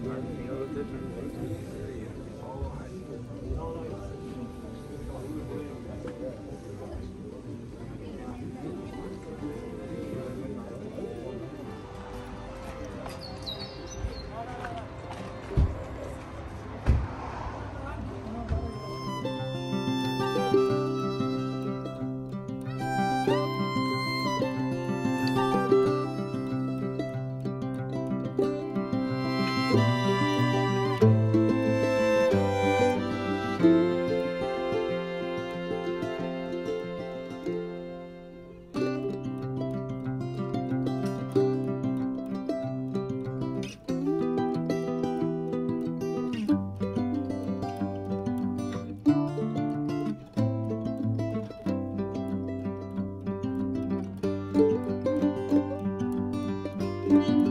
good. you.